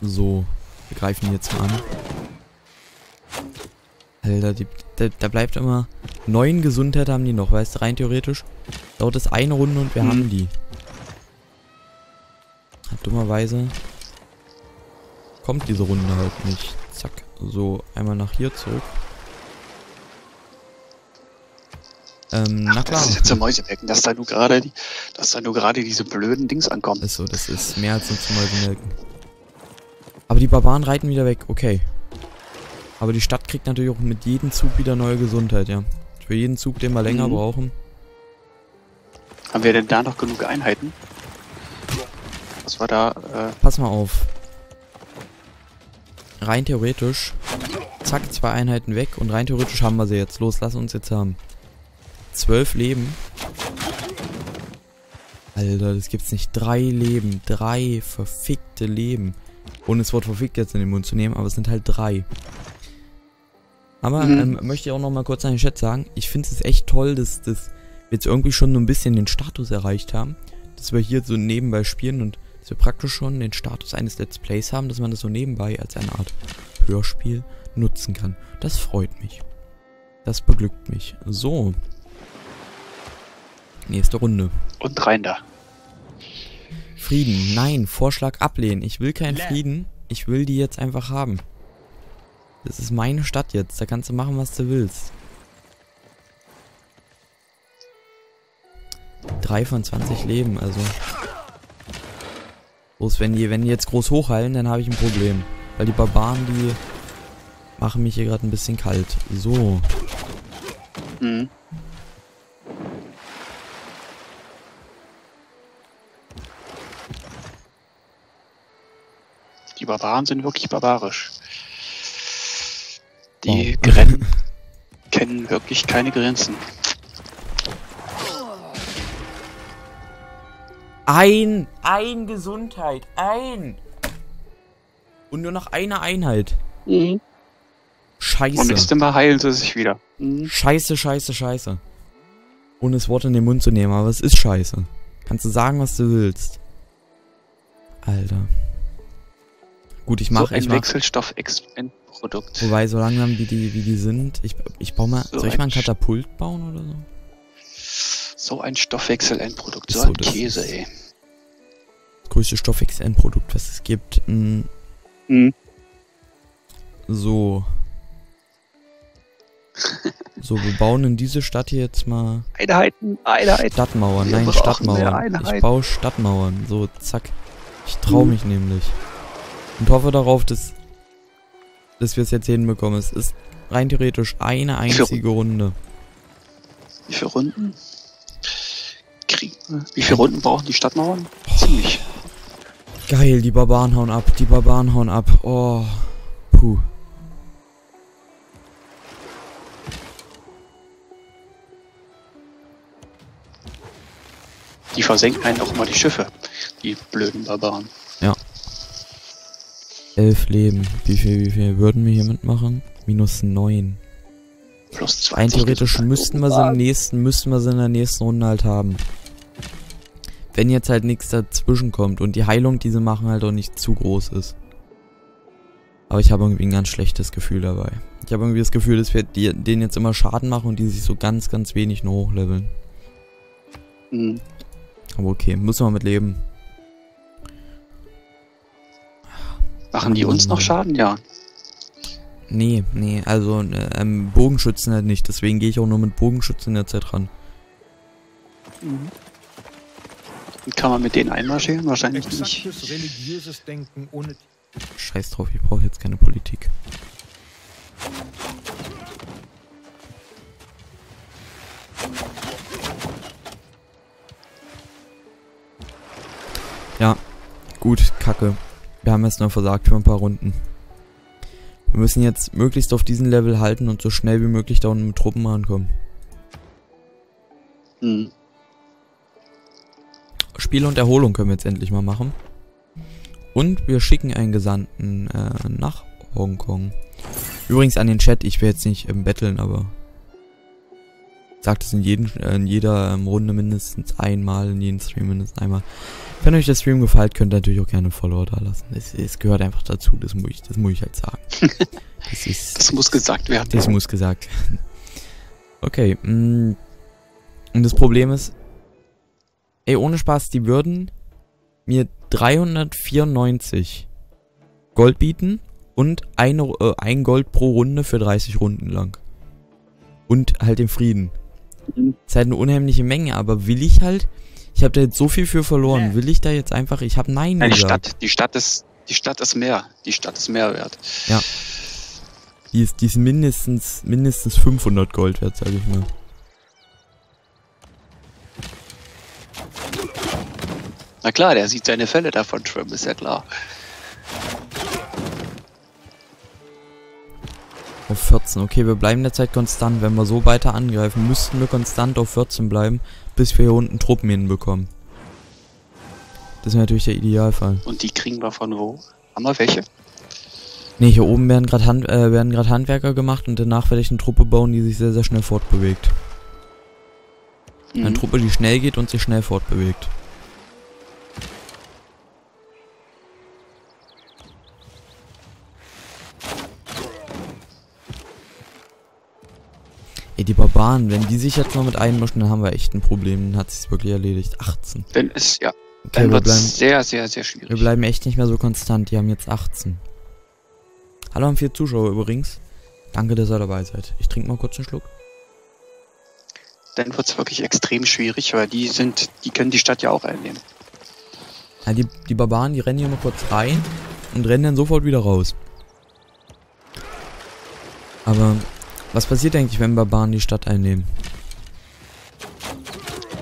So, wir greifen ihn jetzt mal an. Alter, die, da, da bleibt immer... Neun Gesundheit haben die noch, weißt du, rein theoretisch. Dauert es eine Runde und wir Mhm. haben die. Dummerweise kommt diese Runde halt nicht. Zack. So, einmal nach hier zurück. Ähm, na klar. Das ist jetzt ein Mäusebecken, dass da nur gerade dass da nur gerade diese blöden Dings ankommen. Ist so, das ist mehr als nur zum Mäusemelken. Aber die Barbaren reiten wieder weg, okay. Aber die Stadt kriegt natürlich auch mit jedem Zug wieder neue Gesundheit, ja. Für jeden Zug, den wir länger Mhm. brauchen. Haben wir denn da noch genug Einheiten? Was war da? Äh, Pass mal auf. Rein theoretisch. Zack, zwei Einheiten weg und rein theoretisch haben wir sie jetzt. Los, lass uns jetzt haben. Zwölf Leben. Alter, das gibt's nicht. Drei Leben. Drei verfickte Leben. Ohne das Wort verfickt jetzt in den Mund zu nehmen, aber es sind halt drei. Aber Mhm. ähm, möchte ich auch noch mal kurz an den Chat sagen, ich finde es echt toll, dass, dass wir jetzt irgendwie schon so ein bisschen den Status erreicht haben. Dass wir hier so nebenbei spielen und dass wir praktisch schon den Status eines Let's Plays haben, dass man das so nebenbei als eine Art Hörspiel nutzen kann. Das freut mich. Das beglückt mich. So. Nächste Runde. und rein da. Frieden. Nein, Vorschlag ablehnen. Ich will keinen Frieden. Ich will die jetzt einfach haben. Das ist meine Stadt jetzt. Da kannst du machen, was du willst. 3 von 20 Leben, also. Bloß wenn die, wenn die jetzt groß hochheilen, dann habe ich ein Problem. Weil die Barbaren, die machen mich hier gerade ein bisschen kalt. So. Mhm. Barbaren sind wirklich barbarisch. Die Oh. Gren kennen wirklich keine Grenzen. Ein, ein Gesundheit, ein. Und nur noch eine Einheit. Und Scheiße. nächstes Mal heilen sie sich wieder. Mhm. Scheiße, scheiße, scheiße. Ohne das Wort in den Mund zu nehmen, aber es ist scheiße. Kannst du sagen, was du willst. Alter. Gut, ich So mach, ein. Wechselstoff-Endprodukt. Wobei, so langsam wie die, wie die sind, ich, ich baue mal, So soll ich mal ein Katapult bauen oder so? So ein Stoffwechsel-Endprodukt. So, So, ein Käse, ey. Das größte Stoffwechselendprodukt, was es gibt. Mm, Mhm. so. So, wir bauen in diese Stadt hier jetzt mal Einheiten, Einheiten. Stadtmauern. Wir Nein, Stadtmauern. Ich baue Stadtmauern. So, zack. Ich trau Mhm. mich nämlich. Und hoffe darauf, dass, dass wir es jetzt hinbekommen. Es ist rein theoretisch eine einzige Runde. Wie viele Runden? Kriegen wir- Wie viele Runden brauchen die Stadtmauern? Ziemlich. Geil, die Barbaren hauen ab. Die Barbaren hauen ab. Oh. Puh. Die versenken einen auch immer die Schiffe. Die blöden Barbaren. Elf Leben. Wie viel, wie viel würden wir hier mitmachen? Minus neun. Plus 20. Rein theoretisch Gesundheit. müssten wir sie im nächsten, müssten wir sie in der nächsten Runde halt haben. Wenn jetzt halt nichts dazwischen kommt und die Heilung, die sie machen, halt auch nicht zu groß ist. Aber ich habe irgendwie ein ganz schlechtes Gefühl dabei. Ich habe irgendwie das Gefühl, dass wir die, denen jetzt immer Schaden machen und die sich so ganz, ganz wenig nur hochleveln. Mhm. Aber okay, müssen wir mit leben. Machen die uns noch Schaden? Ja. Nee, nee, also äh, ähm, Bogenschützen halt nicht. Deswegen gehe ich auch nur mit Bogenschützen derzeit ran. Mhm. Kann man mit denen einmarschieren? Wahrscheinlich nicht. Religiöses Denken ohne Scheiß drauf, ich brauche jetzt keine Politik. Ja, gut, kacke. Wir haben jetzt nur versagt für ein paar Runden. Wir müssen jetzt möglichst auf diesem Level halten und so schnell wie möglich da unten mit Truppen ankommen. Mhm. Spiel und Erholung können wir jetzt endlich mal machen. Und wir schicken einen Gesandten äh, nach Hongkong. Übrigens an den Chat, ich will jetzt nicht ähm, betteln, aber Sagt es in, jeden, äh, in jeder ähm, Runde mindestens einmal, in jedem Stream mindestens einmal. Wenn euch der Stream gefällt, könnt ihr natürlich auch gerne ein Follower da lassen. Es, es gehört einfach dazu, das muss ich, das muss ich halt sagen. das, ist, das muss gesagt werden. Das muss gesagt werden. Okay, mh, mm, und das Problem ist, ey, ohne Spaß, die würden mir 394 Gold bieten und eine, äh, ein Gold pro Runde für 30 Runden lang. Und halt den Frieden. Mhm. ist halt eine unheimliche Menge, aber will ich halt, ich habe da jetzt so viel für verloren, will ich da jetzt einfach, ich habe Nein Nein, die Stadt, die Stadt ist, die Stadt ist mehr, die Stadt ist mehr wert. Ja. Die ist, die ist mindestens, mindestens 500 Gold wert, sag ich mal. Na klar, der sieht seine Fälle davon schwimmen, ist ja klar. Auf 14. Okay, wir bleiben derzeit konstant. Wenn wir so weiter angreifen, müssten wir konstant auf 14 bleiben, bis wir hier unten Truppen hinbekommen. Das wäre natürlich der Idealfall. Und die kriegen wir von wo? Haben wir welche? Ne, hier oben werden gerade Hand, äh, werden Handwerker gemacht und danach werde ich eine Truppe bauen, die sich sehr, sehr schnell fortbewegt. Mhm. Eine Truppe, die schnell geht und sich schnell fortbewegt. Die Barbaren, wenn die sich jetzt mal mit einmischen, dann haben wir echt ein Problem. Dann hat sich's wirklich erledigt. 18. Dann ist, ja. Okay, dann wird sehr, sehr, sehr schwierig. Wir bleiben echt nicht mehr so konstant. Die haben jetzt 18. Hallo haben vier Zuschauer übrigens. Danke, dass ihr dabei seid. Ich trinke mal kurz einen Schluck. Dann wird's wirklich extrem schwierig, weil die sind, die können die Stadt ja auch einnehmen. Ja, die, die Barbaren, die rennen hier mal kurz rein und rennen dann sofort wieder raus. Aber was passiert eigentlich, wenn Barbaren die Stadt einnehmen?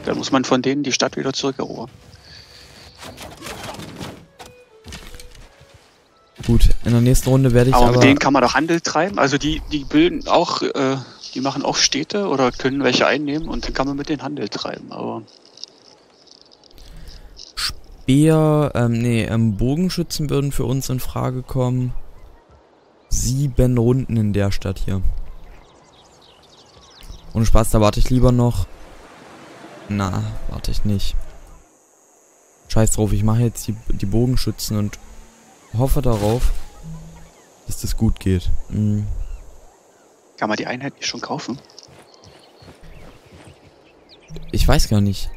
Dann muss man von denen die Stadt wieder zurückerobern. Gut, in der nächsten Runde werde ich aber... Aber mit denen kann man doch Handel treiben. Also die, die bilden auch, äh, die machen auch Städte oder können welche einnehmen und dann kann man mit denen Handel treiben, aber... Speer, ähm, nee, ähm, Bogenschützen würden für uns in Frage kommen. Sieben Runden in der Stadt hier. Ohne Spaß, da warte ich lieber noch. Na, warte ich nicht. Scheiß drauf, ich mache jetzt die, die Bogenschützen und hoffe darauf, dass das gut geht. Mhm. Kann man die Einheit nicht schon kaufen? Ich weiß gar nicht.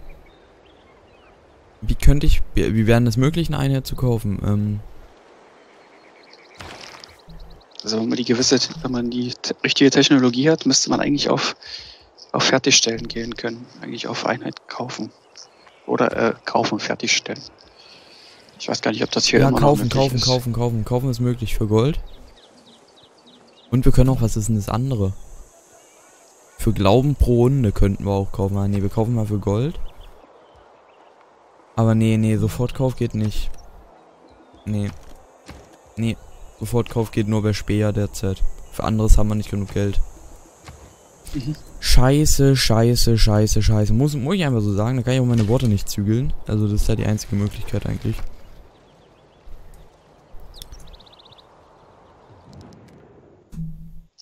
Wie könnte ich, wie wäre es möglich, eine Einheit zu kaufen? Ähm, also wenn man die gewisse, wenn man die richtige Technologie hat, müsste man eigentlich auf, auf Fertigstellen gehen können. Eigentlich auf Einheit kaufen. Oder äh, kaufen, fertigstellen. Ich weiß gar nicht, ob das hier ja, immer kaufen, noch kaufen, ist. kaufen, kaufen, kaufen ist möglich für Gold. Und wir können auch, was ist denn das andere? Für Glauben pro Runde könnten wir auch kaufen. Ah, nee, wir kaufen mal für Gold. Aber nee, nee, Sofortkauf geht nicht. Nee. Nee, Sofortkauf geht nur bei Speer derzeit. Für anderes haben wir nicht genug Geld. Mhm. Scheiße, scheiße, scheiße, scheiße. Muss, muss ich einfach so sagen, da kann ich auch meine Worte nicht zügeln. Also das ist ja die einzige Möglichkeit eigentlich.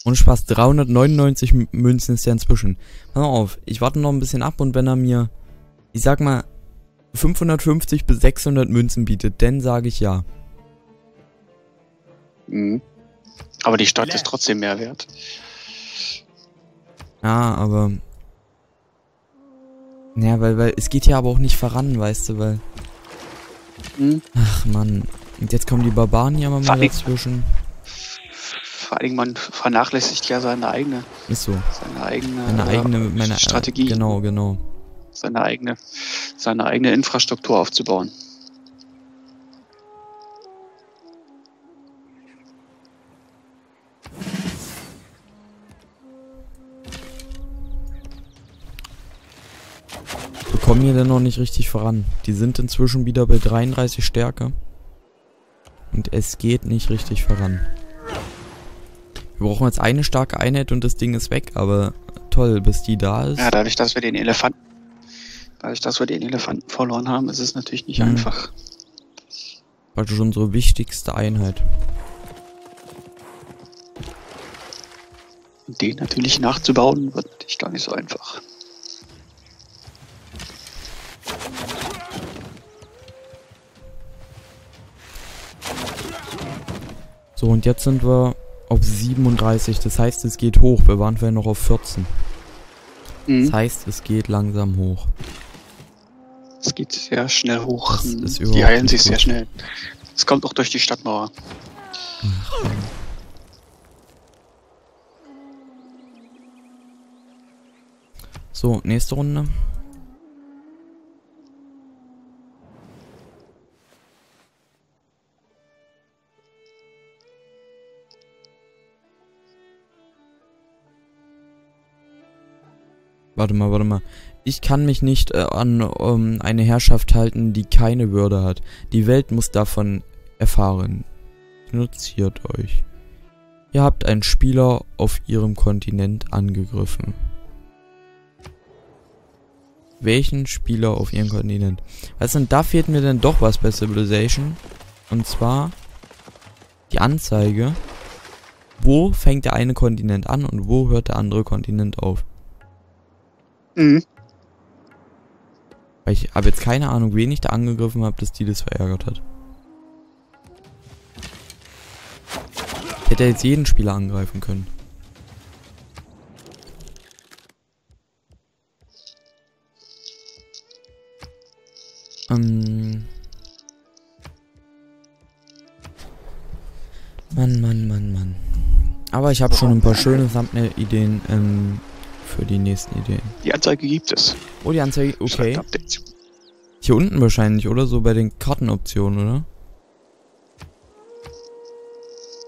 Und Spaß, 399 Münzen ist ja inzwischen. Pass auf, ich warte noch ein bisschen ab und wenn er mir, ich sag mal, 550 bis 600 Münzen bietet, dann sage ich ja. Mhm. Aber die Stadt ist trotzdem mehr wert. Ja, aber. Ja, weil, weil es geht ja aber auch nicht voran, weißt du, weil. Mhm. Ach man. Und jetzt kommen die Barbaren hier mal, mal dazwischen. Vor allem, man vernachlässigt ja seine eigene. Ist so. Seine eigene, meine eigene meine, äh, Strategie. genau, genau. Seine eigene, seine eigene Infrastruktur aufzubauen. Kommen hier denn noch nicht richtig voran. Die sind inzwischen wieder bei 33 Stärke. Und es geht nicht richtig voran. Wir brauchen jetzt eine starke Einheit und das Ding ist weg, aber toll, bis die da ist. Ja, dadurch, dass wir den Elefanten, dadurch, dass wir den Elefanten verloren haben, ist es natürlich nicht hm. einfach. Also unsere wichtigste Einheit. Den natürlich nachzubauen, wird natürlich gar nicht so einfach. So, und jetzt sind wir auf 37. Das heißt, es geht hoch. Wir waren vorhin noch auf 14. Mhm. Das heißt, es geht langsam hoch. Es geht sehr schnell hoch. Die heilen sich sehr gut. schnell. Es kommt auch durch die Stadtmauer. So, nächste Runde. Warte mal, warte mal. Ich kann mich nicht äh, an ähm, eine Herrschaft halten, die keine Würde hat. Die Welt muss davon erfahren. Notiert euch. Ihr habt einen Spieler auf ihrem Kontinent angegriffen. Welchen Spieler auf ihrem Kontinent? Du, und da fehlt mir dann doch was bei Civilization. Und zwar die Anzeige. Wo fängt der eine Kontinent an und wo hört der andere Kontinent auf? Mhm. Ich habe jetzt keine Ahnung, wen ich da angegriffen habe, dass die das verärgert hat. Ich hätte jetzt jeden Spieler angreifen können. Ähm. Mann, Mann, Mann, Mann. Aber ich habe schon ein paar schöne Thumbnail-Ideen ähm, für die nächsten Ideen. Die Anzeige gibt es. Oh, die Anzeige, okay. Hier unten wahrscheinlich, oder? So bei den Kartenoptionen, oder?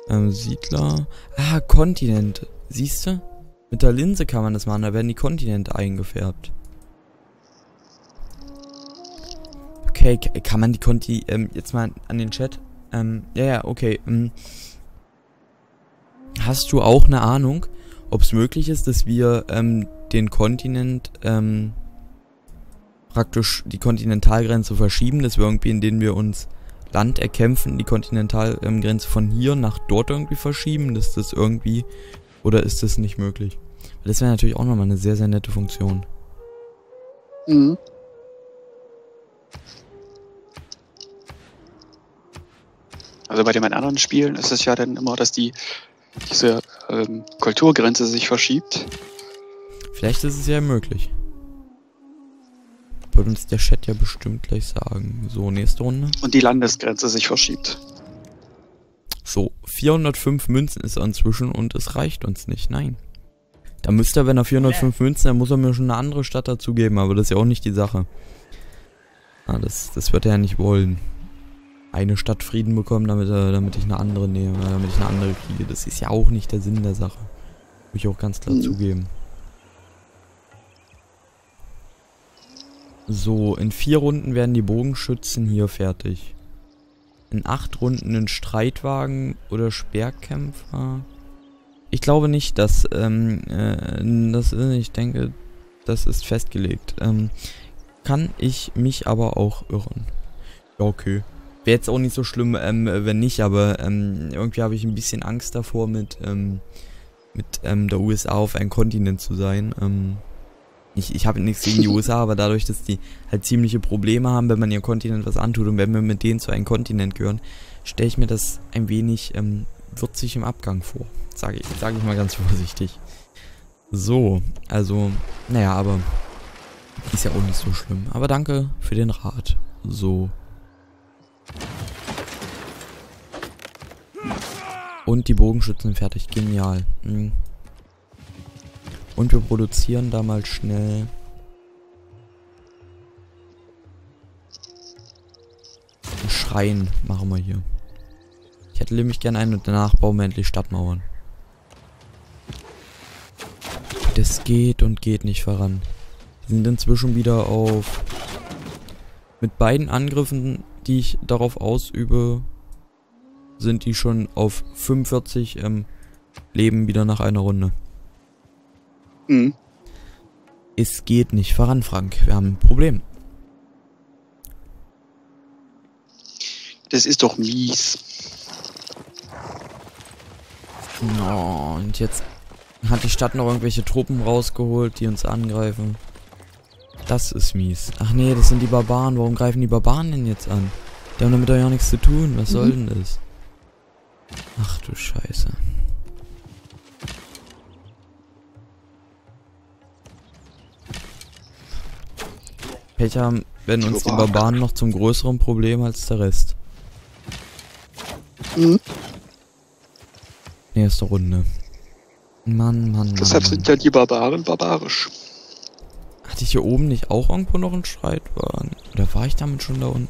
Ähm, Siedler. Ah, Kontinent. Siehst du? Mit der Linse kann man das machen, da werden die Kontinente eingefärbt. Okay, kann man die Konti, ähm, jetzt mal an den Chat. Ähm, ja, ja, okay. Ähm, hast du auch eine Ahnung, ob es möglich ist, dass wir, ähm, den Kontinent, ähm, praktisch die Kontinentalgrenze verschieben, dass wir irgendwie, indem wir uns Land erkämpfen, die Kontinentalgrenze von hier nach dort irgendwie verschieben, dass das irgendwie, oder ist das nicht möglich? Weil Das wäre natürlich auch nochmal eine sehr, sehr nette Funktion. Mhm. Also bei den anderen Spielen ist es ja dann immer, dass die diese ähm, Kulturgrenze sich verschiebt. Vielleicht ist es ja möglich. Wird uns der Chat ja bestimmt gleich sagen. So, nächste Runde. und die Landesgrenze sich verschiebt. So, 405 Münzen ist er inzwischen und es reicht uns nicht. Nein. Da müsste er, wenn er 405 Münzen, dann muss er mir schon eine andere Stadt dazugeben, aber das ist ja auch nicht die Sache. Ah, das, das wird er ja nicht wollen. Eine Stadt Frieden bekommen, damit, er, damit ich eine andere nehme, äh, damit ich eine andere kriege. Das ist ja auch nicht der Sinn der Sache. Muss ich auch ganz klar Mhm. zugeben. So, in vier Runden werden die Bogenschützen hier fertig. In acht Runden ein Streitwagen oder Speerkämpfer. Ich glaube nicht, dass, ähm, äh, das, äh, ich denke, das ist festgelegt. Ähm, kann ich mich aber auch irren. Ja, okay. Wäre jetzt auch nicht so schlimm, ähm, wenn nicht, aber ähm, irgendwie habe ich ein bisschen Angst davor, mit, ähm, mit ähm, der USA auf einem Kontinent zu sein. Ähm, ich ich habe nichts gegen die USA, aber dadurch, dass die halt ziemliche Probleme haben, wenn man ihrem Kontinent was antut und wenn wir mit denen zu einem Kontinent gehören, stelle ich mir das ein wenig ähm, würzig im Abgang vor. Sage ich, sag ich mal ganz vorsichtig. So, also, naja, aber ist ja auch nicht so schlimm. Aber danke für den Rat. So. Und die Bogenschützen fertig. Genial. Mhm. Und wir produzieren da mal schnell. Einen Schrein machen wir hier. Ich hätte nämlich gerne einen und danach bauen wir endlich Stadtmauern. Das geht und geht nicht voran. Wir sind inzwischen wieder auf... Mit beiden Angriffen, die ich darauf ausübe, sind die schon auf 45 ähm, Leben wieder nach einer Runde. Mhm. Es geht nicht voran, Frank. Wir haben ein Problem. Das ist doch mies. Oh, und jetzt hat die Stadt noch irgendwelche Truppen rausgeholt, die uns angreifen. Das ist mies. Ach nee, das sind die Barbaren. Warum greifen die Barbaren denn jetzt an? Die haben damit doch ja nichts zu tun. Was soll denn das? Ach du Scheiße. Pech haben, werden uns die Barbaren noch zum größeren Problem als der Rest. Mhm. Nächste Runde. Mann, Mann, Mann. Deshalb sind ja die Barbaren barbarisch. Hatte ich hier oben nicht auch irgendwo noch einen Streitwagen? Oder war ich damit schon da unten?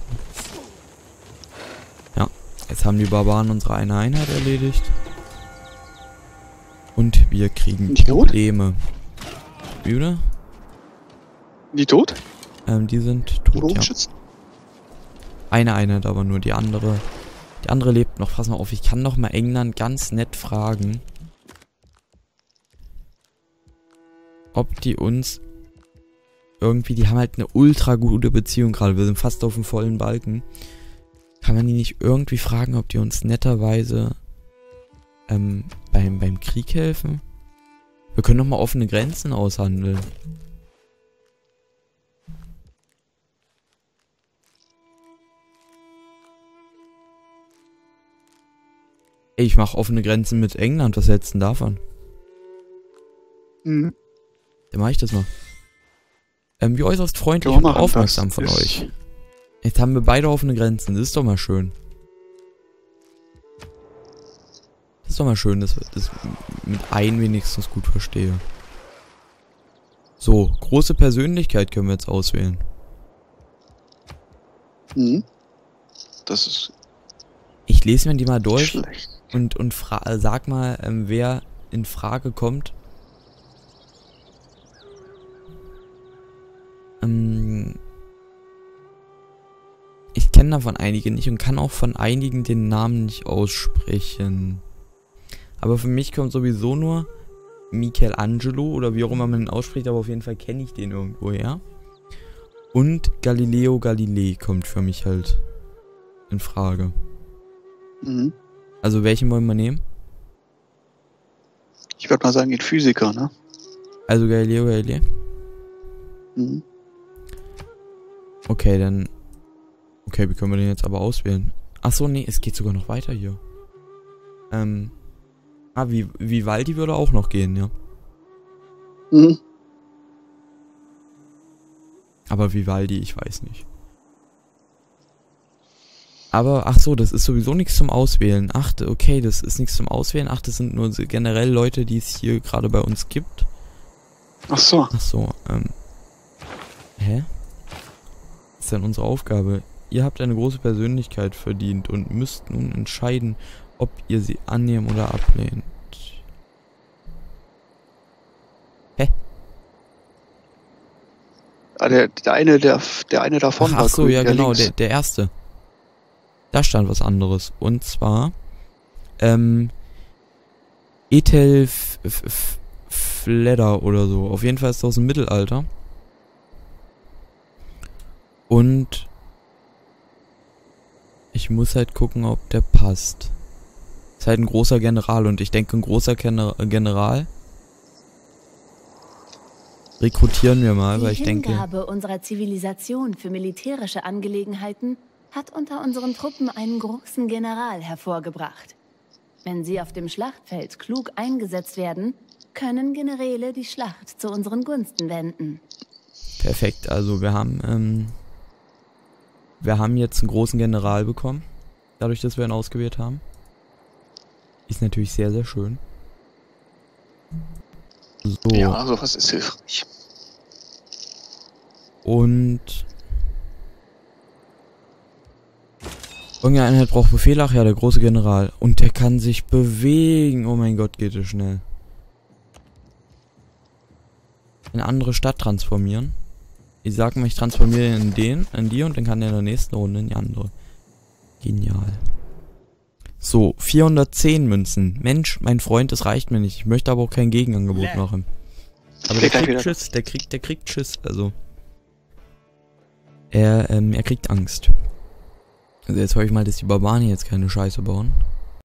Ja, jetzt haben die Barbaren unsere eine Einheit erledigt. Und wir kriegen die tot? Probleme. Wie bitte? Die tot? Ähm, die sind tot, ja. Eine Einheit aber nur, die andere. Die andere lebt noch. Pass mal auf, ich kann doch mal England ganz nett fragen. Ob die uns irgendwie, die haben halt eine ultra gute Beziehung gerade. Wir sind fast auf dem vollen Balken. Kann man die nicht irgendwie fragen, ob die uns netterweise ähm, beim, beim Krieg helfen? Wir können doch mal offene Grenzen aushandeln. Ey, ich mach offene Grenzen mit England. Was hältst du denn davon? Mhm. Dann mach ich das mal. Ähm, wie äußerst freundlich und aufmerksam von euch. Jetzt haben wir beide offene Grenzen. Das ist doch mal schön. Das ist doch mal schön, dass ich das mit ein wenigstens gut verstehe. So, große Persönlichkeit können wir jetzt auswählen. Mhm. Das ist Ich lese mir die mal durch schlecht. und, und fra sag mal, ähm, wer in Frage kommt. Ich kenne davon einige nicht und kann auch von einigen den Namen nicht aussprechen. Aber für mich kommt sowieso nur Michelangelo oder wie auch immer man ihn ausspricht, aber auf jeden Fall kenne ich den irgendwo her. Und Galileo Galilei kommt für mich halt in Frage. Mhm. Also welchen wollen wir nehmen? Ich würde mal sagen, den Physiker, ne? Also Galileo Galilei? Mhm. Okay, dann. Okay, wie können wir den jetzt aber auswählen? Ach so, nee, es geht sogar noch weiter hier. Ähm. Ah, wie Vivaldi würde auch noch gehen, ja. Mhm. Aber Vivaldi, ich weiß nicht. Aber, ach so, das ist sowieso nichts zum Auswählen. Ach, okay, das ist nichts zum Auswählen. Ach, das sind nur generell Leute, die es hier gerade bei uns gibt. Ach so. Ach so, ähm. Hä? Was ist denn unsere Aufgabe? Ihr habt eine große Persönlichkeit verdient und müsst nun entscheiden, ob ihr sie annehmen oder ablehnt. Ah, der, der eine, der, der eine davon Ach, war ach so, ja der genau, links. der, der erste. Da stand was anderes. Und zwar, ähm, Ethel F- F- Fledder oder so. Auf jeden Fall ist das aus dem Mittelalter. Und ich muss halt gucken, ob der passt. Ist halt ein großer General und ich denke, ein großer Gener General rekrutieren wir mal, weil Die ich denke. Hingabe unserer Zivilisation für militärische Angelegenheiten hat unter unseren Truppen einen großen General hervorgebracht. Wenn sie auf dem Schlachtfeld klug eingesetzt werden, können Generäle die Schlacht zu unseren Gunsten wenden. Perfekt, also wir haben, ähm, wir haben jetzt einen großen General bekommen, dadurch, dass wir ihn ausgewählt haben. Ist natürlich sehr, sehr schön. So, Ja, sowas ist hilfreich. und irgendeine Einheit braucht Befehl, ach ja, der große General. Und der kann sich bewegen, oh mein Gott, geht es schnell. In eine andere Stadt transformieren. Ich sag mal, ich transformiere ihn in den, in die und dann kann er in der nächsten Runde in die andere. Genial. So, 410 Münzen. Mensch, mein Freund, das reicht mir nicht. Ich möchte aber auch kein Gegenangebot machen. Aber der Kriegt kriegt. Schiss, der kriegt, der kriegt Schiss, also. Er, ähm, er kriegt Angst. Also jetzt hoffe ich mal, dass die Barbaren jetzt keine Scheiße bauen.